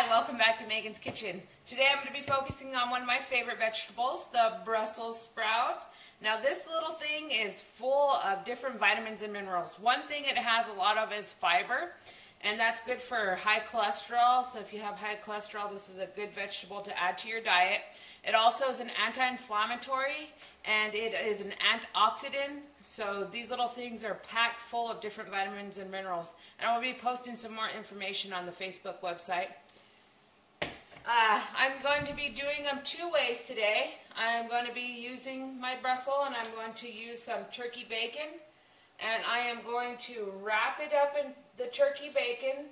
Hi, welcome back to Megan's Kitchen. Today I'm going to be focusing on one of my favorite vegetables, the Brussels sprout. Now this little thing is full of different vitamins and minerals. One thing it has a lot of is fiber, and that's good for high cholesterol. So if you have high cholesterol, this is a good vegetable to add to your diet. It also is an anti-inflammatory and it is an antioxidant. So these little things are packed full of different vitamins and minerals. And I will be posting some more information on the Facebook website. Uh, I'm going to be doing them two ways today. I'm going to be using my Brussels and I'm going to use some turkey bacon. And I am going to wrap it up in the turkey bacon,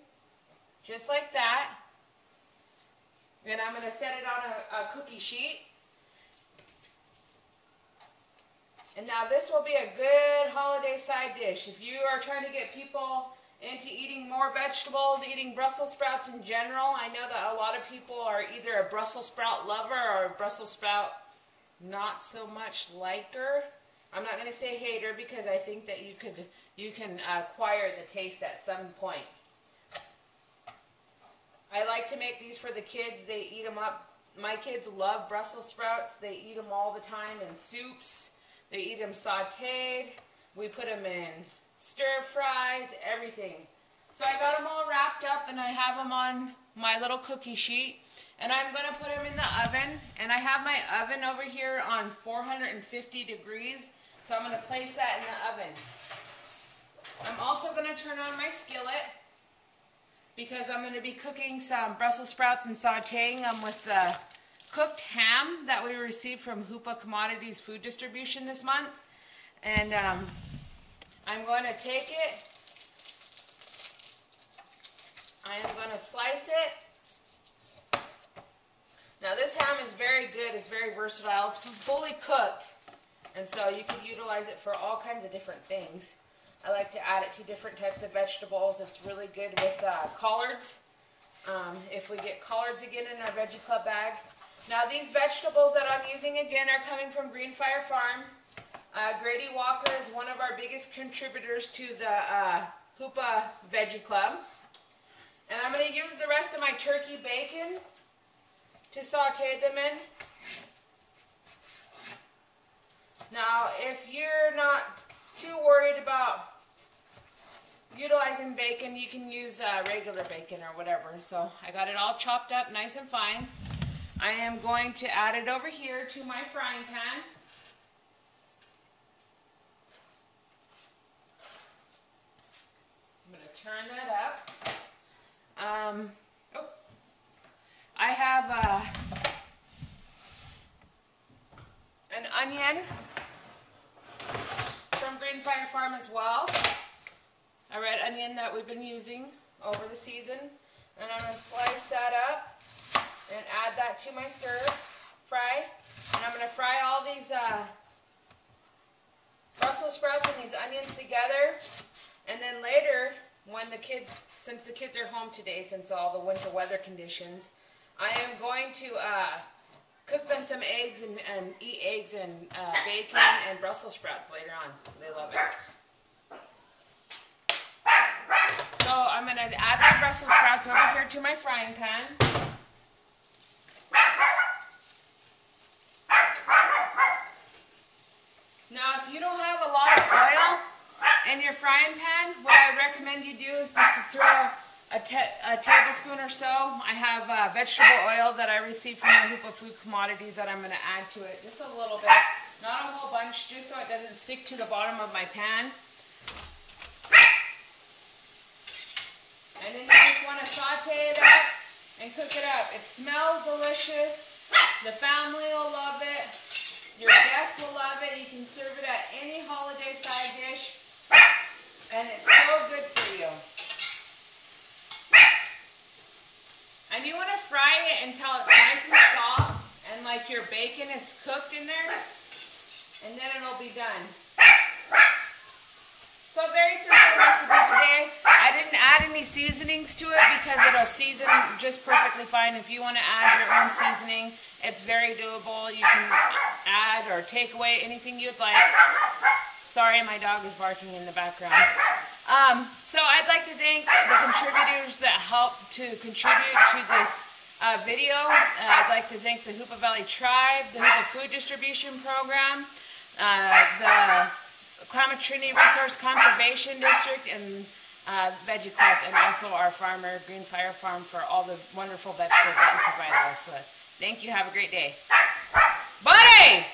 just like that. And I'm going to set it on a, a cookie sheet. And now this will be a good holiday side dish. If you are trying to get people into eating more vegetables, eating Brussels sprouts in general, I know that a lot of people are either a Brussels sprout lover or a Brussels sprout not so much liker. I'm not going to say hater because I think that you could you can acquire the taste at some point. I like to make these for the kids. They eat them up. My kids love Brussels sprouts. They eat them all the time in soups. They eat them sauteed. We put them in stir fries, everything. So I got them all wrapped up and I have them on my little cookie sheet. And I'm going to put them in the oven. And I have my oven over here on 450 degrees. So I'm going to place that in the oven. I'm also going to turn on my skillet because I'm going to be cooking some Brussels sprouts and sauteing them with the cooked ham that we received from Hoopa Commodities Food Distribution this month. And um, I'm going to take it. I am going to slice it. Now this ham is very good. It's very versatile. It's fully cooked. And so you can utilize it for all kinds of different things. I like to add it to different types of vegetables. It's really good with uh, collards. Um, if we get collards again in our Veggie Club bag, now these vegetables that I'm using again are coming from Greenfire Farm. Uh, Grady Walker is one of our biggest contributors to the uh, Hoopa Veggie Club. And I'm going to use the rest of my turkey bacon to saute them in. Now, if you're not too worried about utilizing bacon, you can use uh, regular bacon or whatever. So I got it all chopped up nice and fine. I am going to add it over here to my frying pan. I'm going to turn that up. Um, oh, I have uh, an onion from Green Fire Farm as well. A red onion that we've been using over the season. And I'm going to slice that up and add that to my stir fry. And I'm going to fry all these uh, Brussels sprouts and these onions together. And then later, when the kids, since the kids are home today, since all the winter weather conditions, I am going to uh, cook them some eggs and, and eat eggs and uh, bacon and Brussels sprouts later on. They love it. So I'm going to add my Brussels sprouts over here to my frying pan. In your frying pan, what I recommend you do is just to throw a, a tablespoon or so. I have uh, vegetable oil that I received from the Hoopa Food Commodities that I'm going to add to it. Just a little bit. Not a whole bunch, just so it doesn't stick to the bottom of my pan. And then you just want to saute it up and cook it up. It smells delicious. The family will love it. Your guests will love it. You can serve it at any holiday side dish. And it's so good for you. And you want to fry it until it's nice and soft and like your bacon is cooked in there. And then it'll be done. So very simple recipe today. I didn't add any seasonings to it because it'll season just perfectly fine. If you want to add your own seasoning, it's very doable. You can add or take away anything you'd like. Sorry, my dog is barking in the background. Um, so I'd like to thank the contributors that helped to contribute to this uh, video. Uh, I'd like to thank the Hoopa Valley Tribe, the Hoopa Food Distribution Program, uh, the Klamath Trinity Resource Conservation District, and uh, Veggie Club, and also our farmer, Green Fire Farm, for all the wonderful vegetables that you provide us with. Thank you. Have a great day. Buddy!